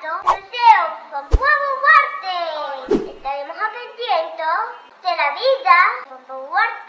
canal. Hoy estaré visitando Museo Estaremos aprendiendo de la vida de Pompoa Huarte.